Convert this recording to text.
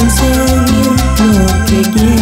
consume, look again.